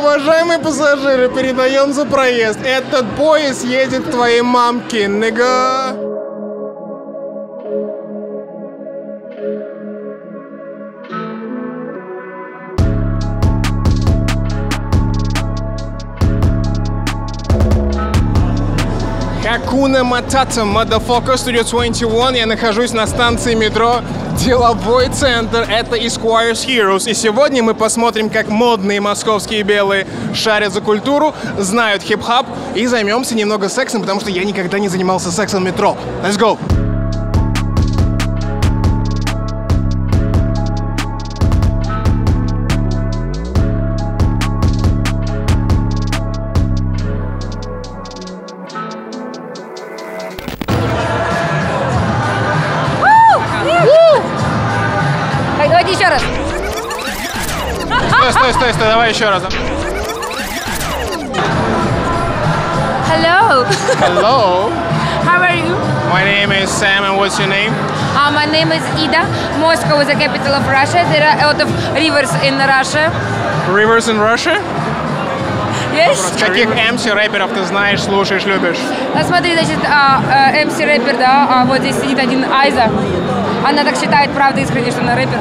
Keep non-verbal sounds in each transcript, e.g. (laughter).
Уважаемые пассажиры, передаем за проезд. Этот поезд едет к твоей мамке, нига. Хакуна Матата, Motherfucker Studio 21. Я нахожусь на станции метро Деловой центр. Это Esquire's Heroes. И сегодня мы посмотрим, как модные московские белые шарят за культуру, знают хип-хап и займемся немного сексом, потому что я никогда не занимался сексом в метро. Let's go! Стой, стой, стой, стой, давай еще раз. Hello. Hello, (laughs) How are you? my name is Sam and what's your name? Uh, my name is Ida. Moscow is the capital of Russia. There are a lot of rivers in Russia. Rivers in Russia? Yes. Каких MC рэперов ты знаешь, слушаешь, любишь? А, смотри, значит, а, а, MC рэпер, да, а вот здесь сидит один Айза. Она так считает, правда, искренне, что она рэпер.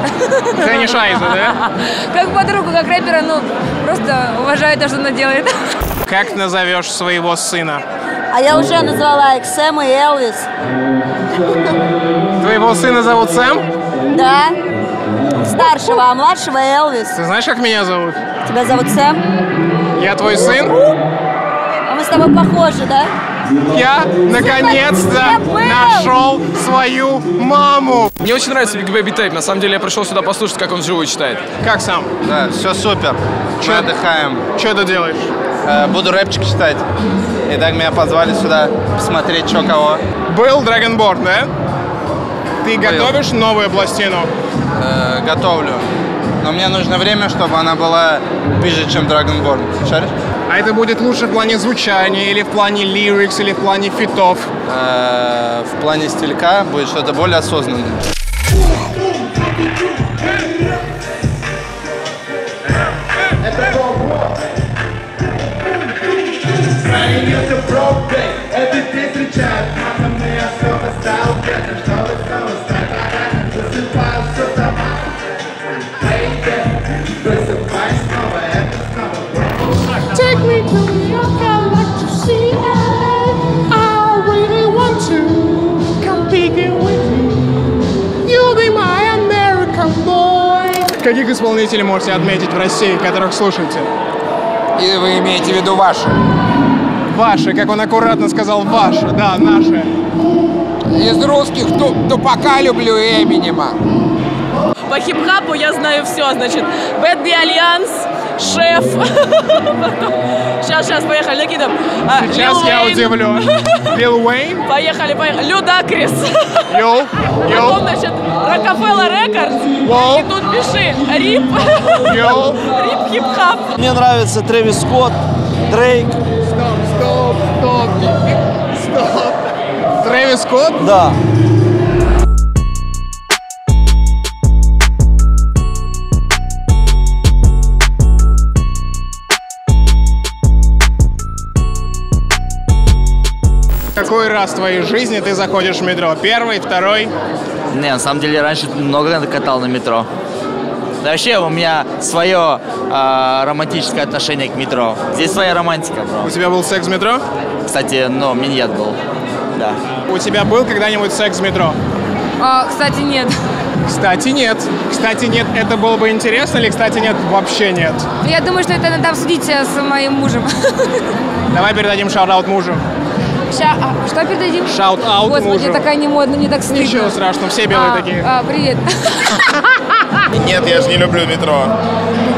Ценишь Айзу, да? (laughs) Как подругу, как рэпера, ну, просто уважаю то, что она делает. Как назовешь своего сына? А я уже назвала их Сэм и Элвис. Твоего сына зовут Сэм? Да. Старшего, а младшего Элвис. Ты знаешь, как меня зовут? Тебя зовут Сэм? Я твой сын? А мы с тобой похожи, да? Я наконец-то был! нашел свою маму. Мне очень нравится Big Baby Tape. На самом деле я пришел сюда послушать, как он живой читает. Как сам? Да, все супер. Чё? Мы отдыхаем. Что ты делаешь? Э, Буду рэпчик читать. И так меня позвали сюда посмотреть, что кого. Был Dragonborn, да? Ты готовишь новую пластину? Э, готовлю. Но мне нужно время, чтобы она была ближе, чем Dragonborn. Шаришь? А это будет лучше в плане звучания, или в плане лирикс, или в плане фитов? Э, в плане стилька будет что-то более осознанное. Take Каких исполнителей можете отметить в России, которых слушаете? И вы имеете в виду ваши? Ваши, как он аккуратно сказал, ваши, да, наши. Из русских, пока люблю Эминема. По хип-хапу я знаю все, значит, Bad Bee Альянс, Шеф. (laughs) Сейчас, сейчас, поехали, накидываем. А, Сейчас я Wayne. удивлен. (laughs) Лил Уэйн, Поехали, поехали. Людакрис. (laughs) yo, Потом, yo, значит, Roc-A-Fella Records. И тут пиши, RIP. yo. Рип хип-хап. Мне нравится Трэвис Скотт, Дрейк. Стоп, стоп, стоп, стоп. Трэвис Скотт? Да. Какой раз в твоей жизни ты заходишь в метро? Первый, второй? Не, на самом деле раньше много катал на метро. Да вообще у меня свое а, романтическое отношение к метро. Здесь своя романтика, бро. У тебя был секс в метро? Кстати, ну, миньет был. Да. У тебя был когда-нибудь секс в метро? А, кстати, нет. Кстати, нет. Кстати, нет, это было бы интересно или, кстати, нет, вообще нет? Я думаю, что это надо обсудить э, с моим мужем. (laughs) Давай передадим shout-out мужу. А, что передадим? Shout-out Господи, мужу. такая не модно, не так стыдно. Ничего страшного, все белые А, такие. а, привет. (laughs) Нет, я же не люблю метро.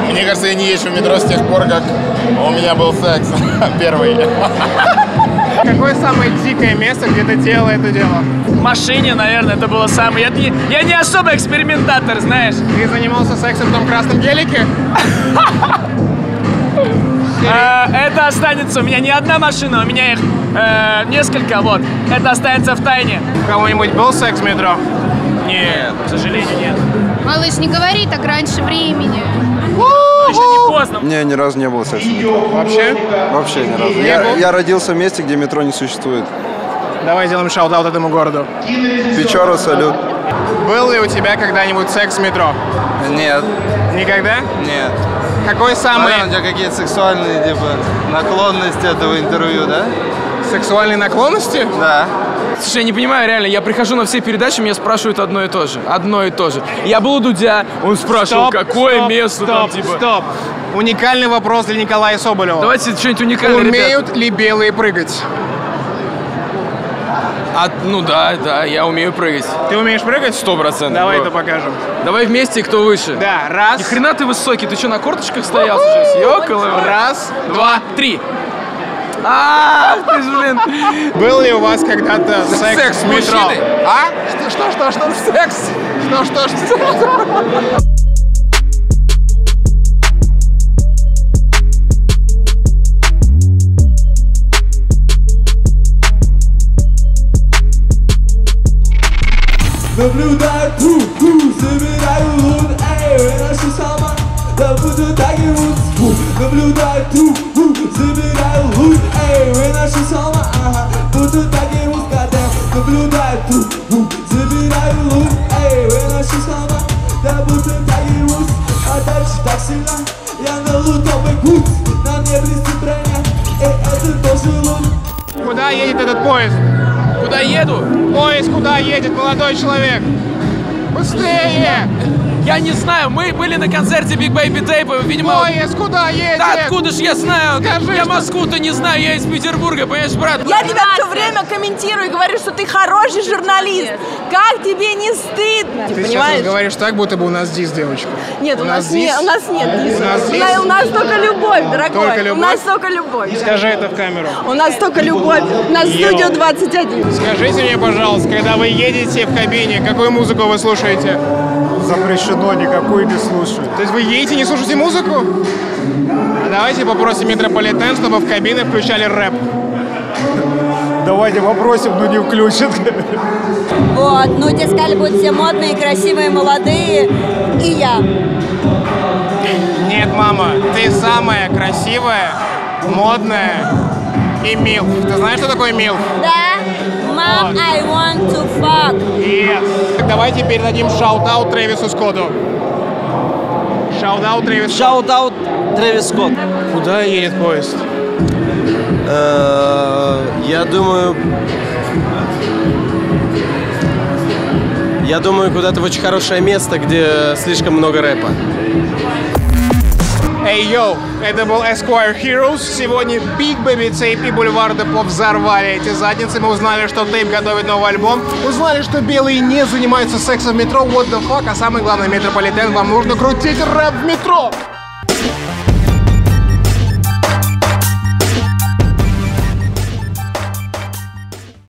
Мне кажется, я не езжу в метро с тех пор, как у меня был секс (laughs) первый. (laughs) Какое самое дикое место, где ты делал это дело? В машине, наверное, это было самое. Я не, я не особо экспериментатор, знаешь. Ты занимался сексом в том красном гелике? А, это останется. У меня не одна машина, у меня их э, несколько. Вот. Это останется в тайне. У кого-нибудь был секс в метро? Нет, к сожалению, нет. Малыш, не говори так раньше времени. Еще не поздно, Не, ни разу не было секса. Вообще? Вообще ни разу. Не Я, я родился в месте, где метро не существует. Давай сделаем shout-out этому городу. Печора, салют. Был ли у тебя когда-нибудь секс в метро? Нет. Никогда? Нет. Какой самый Смотри, у тебя какие-то сексуальные, типа, наклонности этого интервью, да? Сексуальные наклонности? Да. Слушай, я не понимаю, реально, я прихожу на все передачи, меня спрашивают одно и то же. Одно и то же. Я был у Дудя, он спрашивал, Стоп, какое стоп, место там, стоп, типа. Стоп. Уникальный вопрос для Николая Соболева. Давайте что-нибудь уникальное, Умеют ребята. ли белые прыгать? А, ну да, да, я умею прыгать. Ты умеешь прыгать? Сто процентов. Давай это покажем. Давай вместе, кто выше. Да, раз. Ни хрена ты высокий, ты что, на корточках стоял сейчас? Ёкало. Раз. два, три. А, ты же, блин. Был ли у вас когда-то секс, Секс с в метро? мужчиной? А? Что, что, что, что? Секс? Что, что, что? Наблюдаю трубку, забираю лун, эй, выношу сама, да буду так и вот Наблюдаю трубку, Едет этот поезд? Куда еду? Поезд куда едет, молодой человек? Быстрее! Я не знаю, мы были на концерте Big Baby Tape, видимо... Поезд куда едет? Да откуда ж я знаю? Скажи, я что- Москву-то не знаю, я из Петербурга, понимаешь, брат? Я тебя все время комментирую и говорю, что ты хороший журналист. Как тебе не стыдно? Ты сейчас понимаешь? говоришь так, будто бы у нас дис, девочка. Нет, у, нас, дис? нет, у нас нет диса. У нас У нас, у нас только любовь, дорогой. Только любовь? У нас только любовь. Скажи это в камеру. У нас только любовь. У нас Йоу. студио 21. Скажите мне, пожалуйста, когда вы едете в кабине, какую музыку вы слушаете? Запрещено, никакой не слушаю. То есть вы едете не слушаете музыку? А давайте попросим метрополитен, чтобы в кабины включали рэп. Давайте попросим, но не включат. Вот, ну тебе сказали, будут все модные, красивые, молодые. И я. Нет, мама, ты самая красивая, модная и MILF. Ты знаешь, что такое MILF? Да? Мам, I want to fuck. Yes. Давайте передадим shout-out Трэвису Скотту. Shout-out Трэвис Shout-out Трэвис Скотт. Куда едет поезд? Э, Я думаю... Я думаю, куда-то в очень хорошее место, где слишком много рэпа. Эй, йоу, это был Esquire Heroes. Сегодня Big Baby Tape и Бульвар Депо взорвали эти задницы. Мы узнали, что Тейп готовит новый альбом. Узнали, что белые не занимаются сексом в метро. What the fuck? А самое главное, метрополитен, вам нужно крутить рэп в метро.